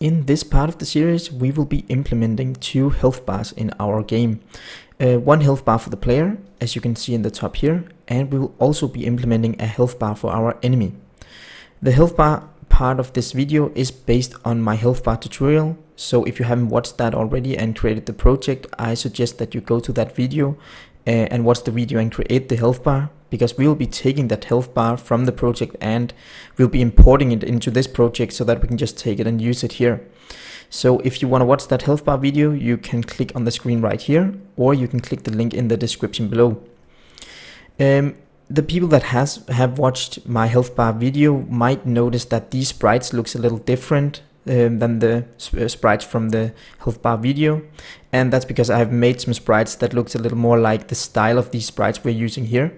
In this part of the series, we will be implementing two health bars in our game. Uh, one health bar for the player, as you can see in the top here, and we will also be implementing a health bar for our enemy. The health bar part of this video is based on my health bar tutorial, so if you haven't watched that already and created the project, I suggest that you go to that video and watch the video and create the health bar because we will be taking that health bar from the project and we'll be importing it into this project so that we can just take it and use it here. So if you want to watch that health bar video, you can click on the screen right here, or you can click the link in the description below. Um, the people that has have watched my health bar video might notice that these sprites looks a little different um, than the uh, sprites from the health bar video and that's because I've made some sprites that looks a little more like the style of these sprites we're using here.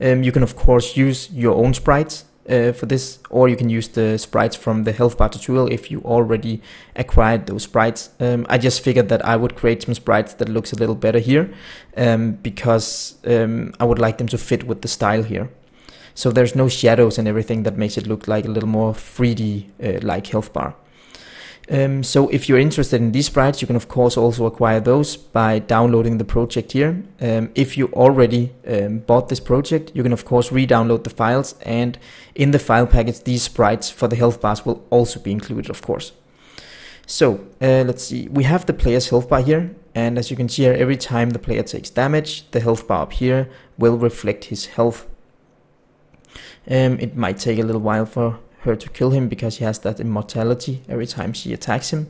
Um, you can of course use your own sprites uh, for this or you can use the sprites from the health bar tutorial if you already acquired those sprites. Um, I just figured that I would create some sprites that looks a little better here um, because um, I would like them to fit with the style here. So there's no shadows and everything that makes it look like a little more 3D uh, like health bar. Um, so if you're interested in these sprites, you can of course also acquire those by downloading the project here. Um, if you already um, bought this project, you can of course re-download the files and in the file package, these sprites for the health bars will also be included of course. So uh, let's see, we have the player's health bar here and as you can see here, every time the player takes damage, the health bar up here will reflect his health. Um, it might take a little while for her to kill him because he has that immortality every time she attacks him.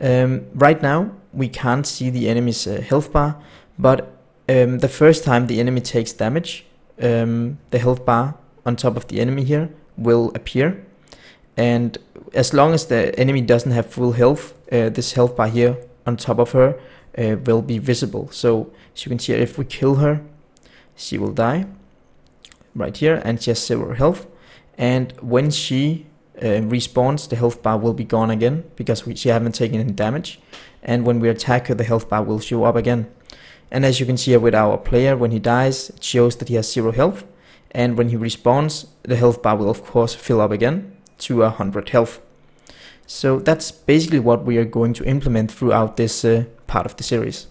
Um, right now, we can't see the enemy's uh, health bar, but um, the first time the enemy takes damage, um, the health bar on top of the enemy here will appear. And as long as the enemy doesn't have full health, uh, this health bar here on top of her uh, will be visible. So as you can see, if we kill her, she will die right here and she has zero health and when she uh, respawns the health bar will be gone again because we, she haven't taken any damage. And when we attack her the health bar will show up again. And as you can see here with our player when he dies it shows that he has zero health. And when he respawns the health bar will of course fill up again to a 100 health. So that's basically what we are going to implement throughout this uh, part of the series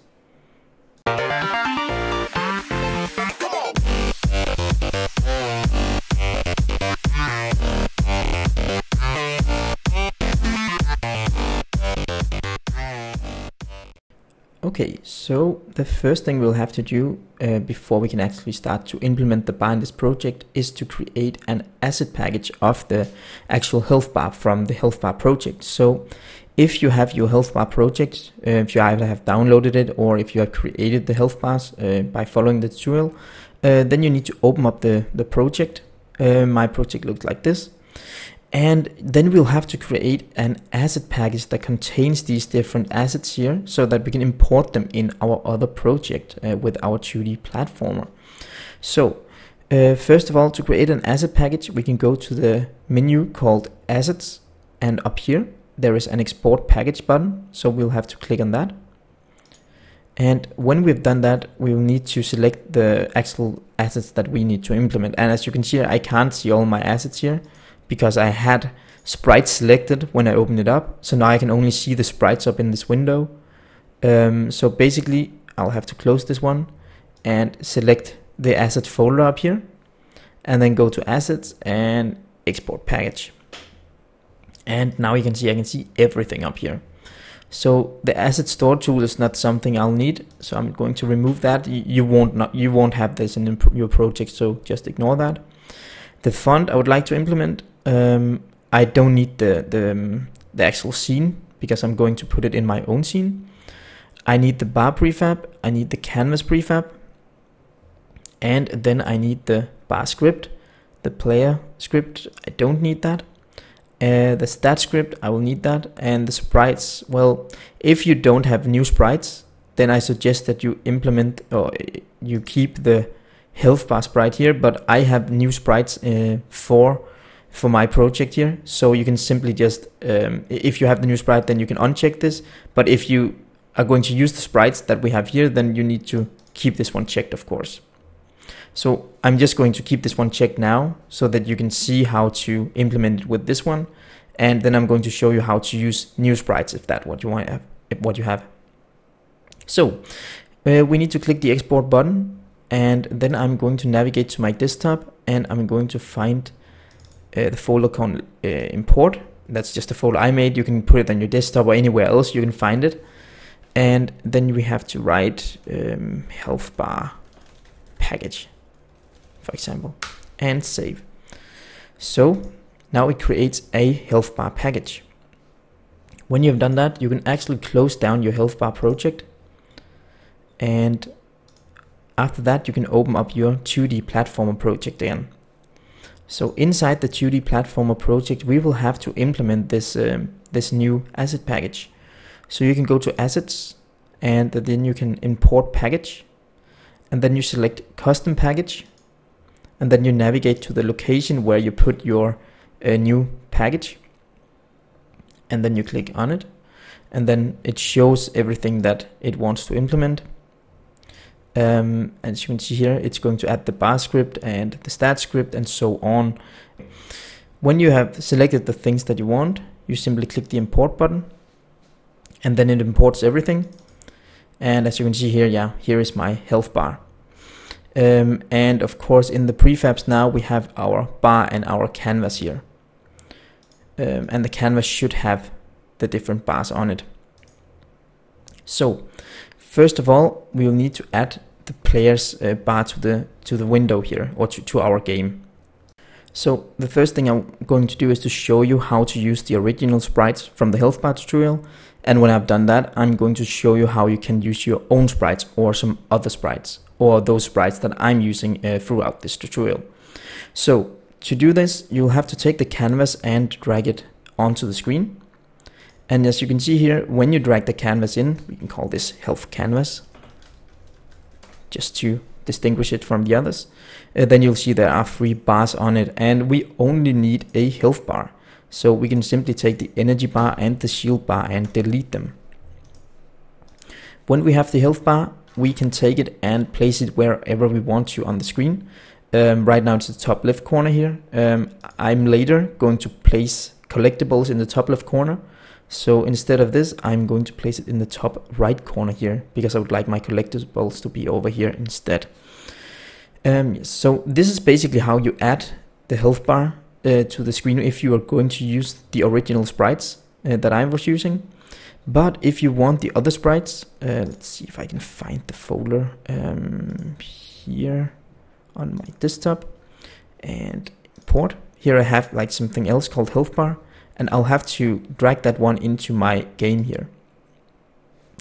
Okay, so the first thing we'll have to do uh, before we can actually start to implement the bar in this project is to create an asset package of the actual health bar from the health bar project. So if you have your health bar project, uh, if you either have downloaded it or if you have created the health bars uh, by following the tutorial, uh, then you need to open up the, the project. Uh, my project looks like this. And then we'll have to create an asset package that contains these different assets here so that we can import them in our other project uh, with our 2D platformer. So uh, first of all, to create an asset package, we can go to the menu called assets and up here there is an export package button. So we'll have to click on that. And when we've done that, we will need to select the actual assets that we need to implement. And as you can see, I can't see all my assets here because I had sprites selected when I opened it up. So now I can only see the sprites up in this window. Um, so basically I'll have to close this one and select the asset folder up here and then go to assets and export package. And now you can see I can see everything up here. So the asset store tool is not something I'll need, so I'm going to remove that. You won't not you won't have this in your project, so just ignore that. The font I would like to implement um, I don't need the, the, um, the actual scene because I'm going to put it in my own scene. I need the bar prefab, I need the canvas prefab, and then I need the bar script, the player script, I don't need that. Uh, the stat script, I will need that, and the sprites, well, if you don't have new sprites, then I suggest that you implement or you keep the health bar sprite here, but I have new sprites uh, for for my project here. So you can simply just, um, if you have the new sprite, then you can uncheck this. But if you are going to use the sprites that we have here, then you need to keep this one checked, of course. So I'm just going to keep this one checked now so that you can see how to implement it with this one. and then I'm going to show you how to use new sprites if that's what you want what you have. So uh, we need to click the export button and then I'm going to navigate to my desktop and I'm going to find uh, the folder called uh, import. That's just a folder I made. You can put it on your desktop or anywhere else you can find it. And then we have to write um, health bar package, for example, and save. So now it creates a health bar package. When you've done that, you can actually close down your health bar project. And after that, you can open up your 2D platformer project again. So inside the 2D platformer project, we will have to implement this, um, this new asset package. So you can go to assets and then you can import package and then you select custom package and then you navigate to the location where you put your uh, new package and then you click on it and then it shows everything that it wants to implement um, as you can see here it's going to add the bar script and the stat script and so on. When you have selected the things that you want you simply click the import button and then it imports everything. And as you can see here yeah here is my health bar. Um, and of course in the prefabs now we have our bar and our canvas here. Um, and the canvas should have the different bars on it. So first of all, we will need to add the player's uh, bar to the to the window here or to, to our game. So the first thing I'm going to do is to show you how to use the original sprites from the health bar tutorial. And when I've done that, I'm going to show you how you can use your own sprites or some other sprites or those sprites that I'm using uh, throughout this tutorial. So to do this, you'll have to take the canvas and drag it onto the screen. And as you can see here, when you drag the canvas in, we can call this health canvas, just to distinguish it from the others. Uh, then you'll see there are three bars on it and we only need a health bar. So we can simply take the energy bar and the shield bar and delete them. When we have the health bar, we can take it and place it wherever we want to on the screen. Um, right now it's the top left corner here. Um, I'm later going to place collectibles in the top left corner. So instead of this, I'm going to place it in the top right corner here because I would like my collectibles to be over here instead. Um, so this is basically how you add the health bar uh, to the screen if you are going to use the original sprites uh, that I was using. But if you want the other sprites, uh, let's see if I can find the folder um, here on my desktop and import. Here I have like something else called health bar and I'll have to drag that one into my game here.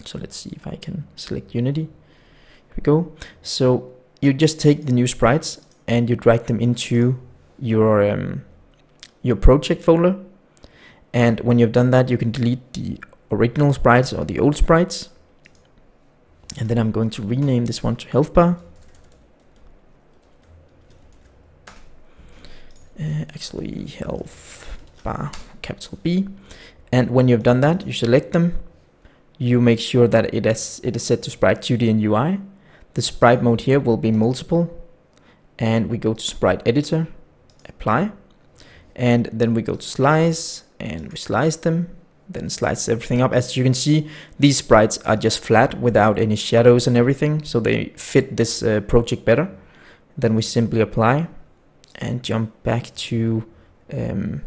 So let's see if I can select Unity. Here we go. So you just take the new sprites and you drag them into your um, your project folder. And when you've done that, you can delete the original sprites or the old sprites. And then I'm going to rename this one to health bar. uh, actually health bar capital B. And when you've done that you select them. You make sure that it is, it is set to sprite 2D and UI the sprite mode here will be multiple. And we go to sprite editor apply. And then we go to slice and we slice them then slice everything up. As you can see these sprites are just flat without any shadows and everything so they fit this uh, project better. Then we simply apply and jump back to um,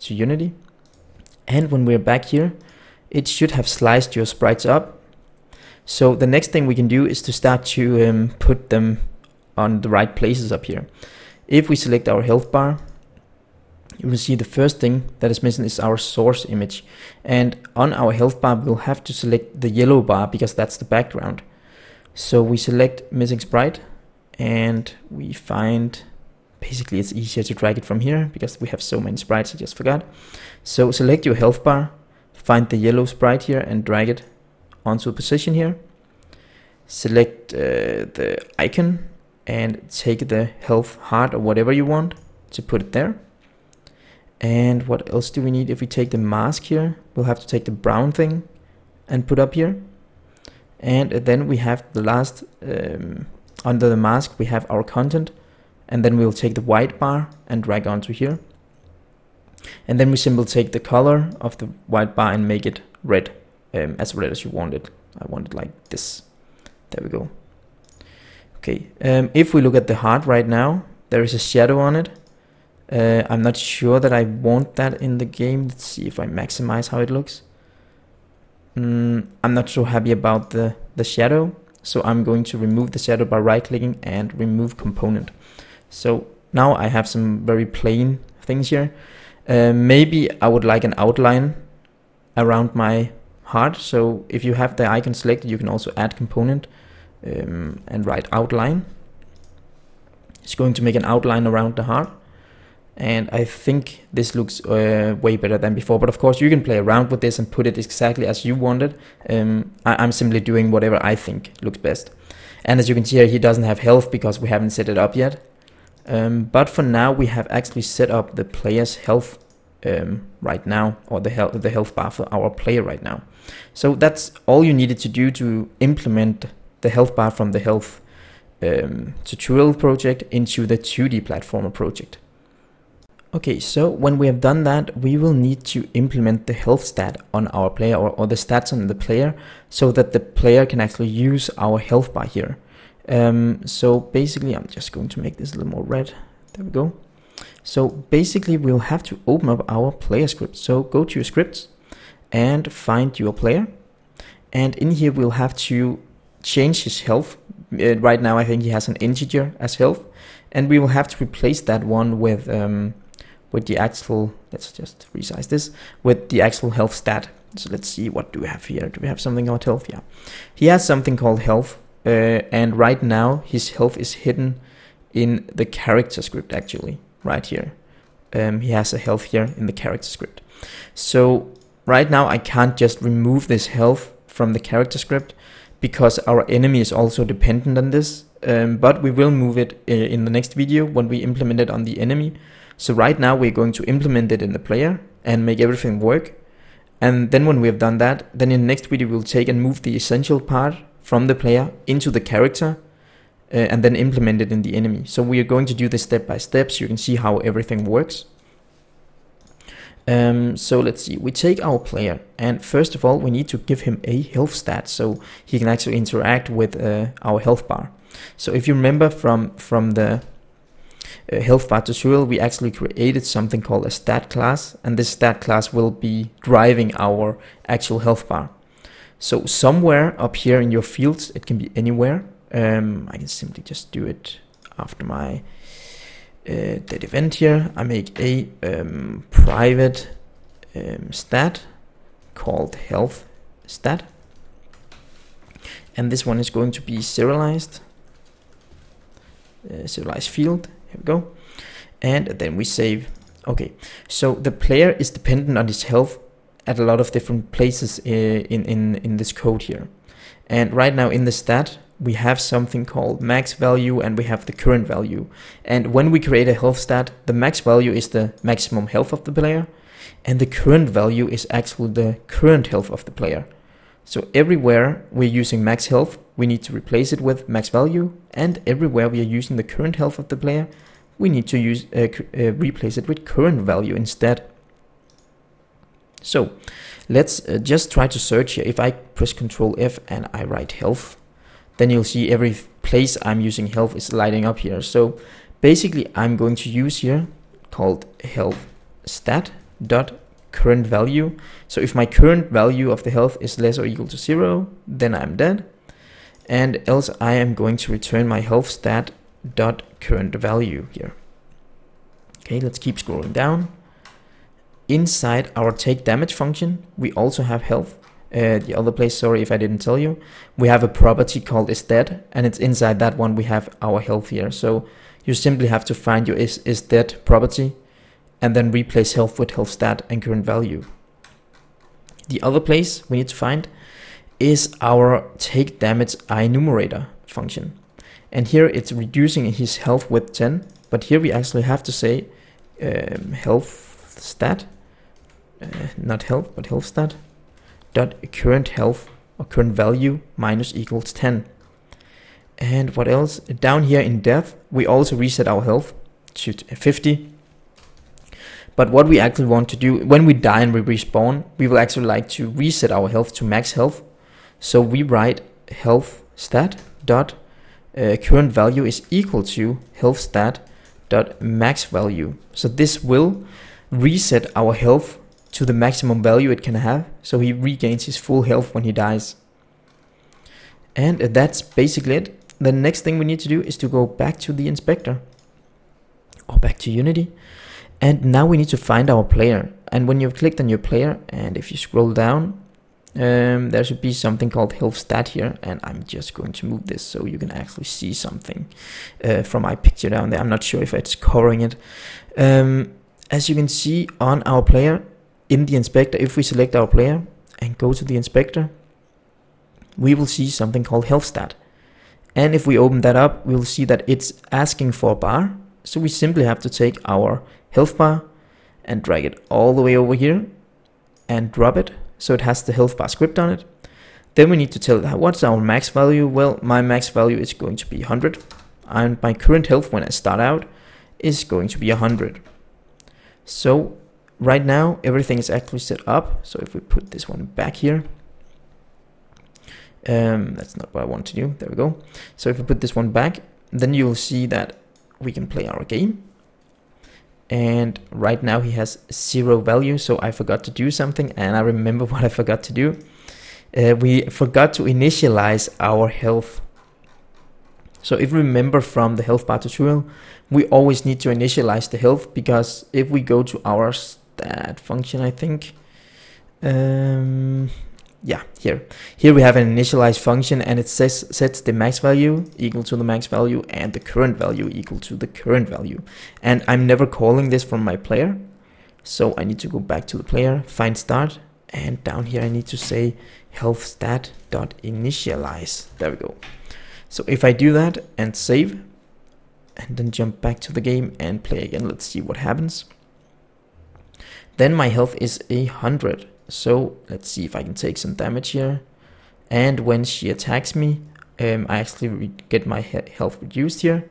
to Unity. And when we're back here, it should have sliced your sprites up. So the next thing we can do is to start to um, put them on the right places up here. If we select our health bar, you will see the first thing that is missing is our source image. And on our health bar, we'll have to select the yellow bar because that's the background. So we select missing sprite and we find basically it's easier to drag it from here because we have so many sprites I just forgot. So select your health bar, find the yellow sprite here and drag it onto a position here. Select uh, the icon and take the health heart or whatever you want to put it there. And what else do we need? If we take the mask here, we'll have to take the brown thing and put up here. And then we have the last, um, under the mask, we have our content and then we'll take the white bar and drag onto here And then we simply take the color of the white bar and make it red, um, as red as you want it. I want it like this. There we go. Okay, um, if we look at the heart right now, there is a shadow on it. Uh, I'm not sure that I want that in the game. Let's see if I maximize how it looks. Mm, I'm not so happy about the, the shadow, so I'm going to remove the shadow by right clicking and remove component. So now I have some very plain things here. Uh, maybe I would like an outline around my heart. So if you have the icon selected, you can also add component um, and write outline. It's going to make an outline around the heart. And I think this looks uh, way better than before. But of course, you can play around with this and put it exactly as you want it. Um, I am simply doing whatever I think looks best. And as you can see here, he doesn't have health because we haven't set it up yet. Um, but for now, we have actually set up the player's health um, right now, or the health, the health bar for our player right now. So that's all you needed to do to implement the health bar from the health um, tutorial project into the 2D platformer project. Okay, so when we have done that, we will need to implement the health stat on our player or, or the stats on the player so that the player can actually use our health bar here. Um, so basically, I'm just going to make this a little more red. There we go. So basically, we'll have to open up our player script. So go to your scripts and find your player. And in here, we'll have to change his health. Uh, right now, I think he has an integer as health. And we will have to replace that one with um, with the actual, let's just resize this, with the actual health stat. So let's see, what do we have here? Do we have something about health? Yeah. He has something called health. Uh, and right now, his health is hidden in the character script, actually, right here. Um, he has a health here in the character script. So right now, I can't just remove this health from the character script because our enemy is also dependent on this. Um, but we will move it uh, in the next video when we implement it on the enemy. So right now we're going to implement it in the player and make everything work. And then when we have done that, then in the next video we'll take and move the essential part from the player into the character uh, and then implement it in the enemy. So we are going to do this step by step so you can see how everything works. Um, so let's see, we take our player and first of all we need to give him a health stat so he can actually interact with uh, our health bar. So if you remember from, from the uh, health bar tutorial, we actually created something called a stat class, and this stat class will be driving our actual health bar. So somewhere up here in your fields, it can be anywhere. Um, I can simply just do it after my uh, that event here. I make a um, private um, stat called health stat, and this one is going to be serialized. Uh, serialized field here we go. And then we save. Okay, so the player is dependent on his health at a lot of different places uh, in, in, in this code here. And right now in the stat, we have something called max value and we have the current value. And when we create a health stat, the max value is the maximum health of the player and the current value is actually the current health of the player. So everywhere we're using max health, we need to replace it with max value, and everywhere we are using the current health of the player, we need to use uh, uh, replace it with current value instead. So let's uh, just try to search here. If I press Control F and I write health, then you'll see every place I'm using health is lighting up here. So basically I'm going to use here called health stat dot current value. So if my current value of the health is less or equal to zero, then I'm dead. And else I am going to return my health stat dot current value here. Okay, let's keep scrolling down. Inside our take damage function, we also have health. Uh, the other place, sorry if I didn't tell you, we have a property called is dead, and it's inside that one we have our health here. So you simply have to find your is, is dead property and then replace health with health stat and current value. The other place we need to find is our take damage enumerator function. And here it's reducing his health with 10, but here we actually have to say um, health stat, uh, not health, but health stat, dot current health or current value minus equals 10. And what else? Down here in death, we also reset our health to 50 But what we actually want to do, when we die and we respawn, we will actually like to reset our health to max health. So we write health stat dot uh, current value is equal to health stat dot max value. So this will reset our health to the maximum value it can have. So he regains his full health when he dies. And that's basically it. The next thing we need to do is to go back to the inspector or back to Unity. And now we need to find our player. And when you've clicked on your player, and if you scroll down, um, there should be something called health stat here. And I'm just going to move this so you can actually see something uh, from my picture down there. I'm not sure if it's covering it. Um, as you can see on our player in the inspector, if we select our player and go to the inspector, we will see something called health stat. And if we open that up, we'll see that it's asking for a bar. So we simply have to take our health bar and drag it all the way over here and drop it so it has the health bar script on it. Then we need to tell it what's our max value. Well, my max value is going to be 100 and my current health when I start out is going to be 100. So right now everything is actually set up. So if we put this one back here, um, that's not what I want to do. There we go. So if we put this one back, then you'll see that we can play our game and right now he has zero value so I forgot to do something and I remember what I forgot to do uh, we forgot to initialize our health so if you remember from the health bar tutorial we always need to initialize the health because if we go to our stat function I think um, yeah, here. Here we have an initialize function and it says sets the max value equal to the max value and the current value equal to the current value. And I'm never calling this from my player. So I need to go back to the player, find start, and down here I need to say health stat dot initialize. There we go. So if I do that and save, and then jump back to the game and play again, let's see what happens. Then my health is a hundred so let's see if I can take some damage here. And when she attacks me, um, I actually get my he health reduced here.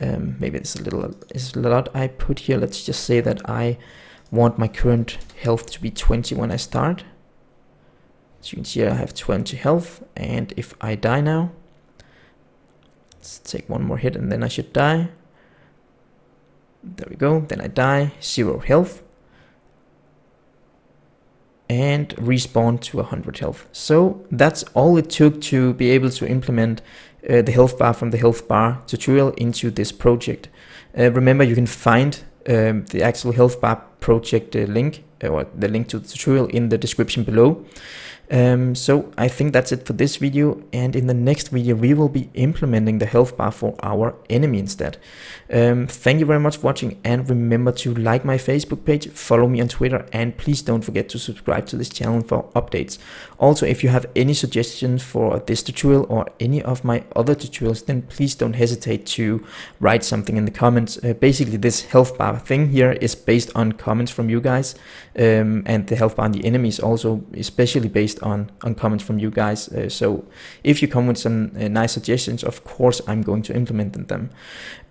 Um, maybe it's a little is a lot I put here. Let's just say that I want my current health to be 20 when I start. So you can see I have 20 health and if I die now, let's take one more hit and then I should die. There we go, then I die, zero health and respawn to 100 health. So that's all it took to be able to implement uh, the health bar from the health bar tutorial into this project. Uh, remember you can find um, the actual health bar project uh, link or the link to the tutorial in the description below. Um, so I think that's it for this video and in the next video we will be implementing the health bar for our enemy instead. Um, thank you very much for watching and remember to like my Facebook page, follow me on Twitter and please don't forget to subscribe to this channel for updates. Also if you have any suggestions for this tutorial or any of my other tutorials then please don't hesitate to write something in the comments. Uh, basically this health bar thing here is based on comments from you guys um, and the on the enemy is also especially based on, on comments from you guys. Uh, so if you come with some uh, nice suggestions, of course, I'm going to implement them.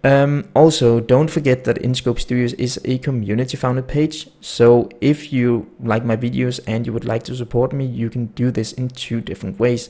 Um, also, don't forget that InScope Studios is a community founded page. So if you like my videos and you would like to support me, you can do this in two different ways.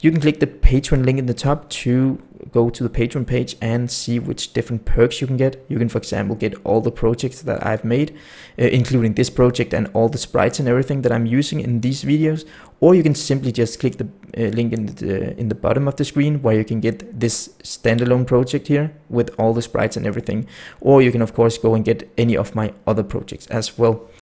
You can click the Patreon link in the top to go to the Patreon page and see which different perks you can get. You can, for example, get all the projects that I've made, uh, including this project and all the sprites and everything that I'm using in these videos. Or you can simply just click the uh, link in the, in the bottom of the screen where you can get this standalone project here with all the sprites and everything. Or you can, of course, go and get any of my other projects as well.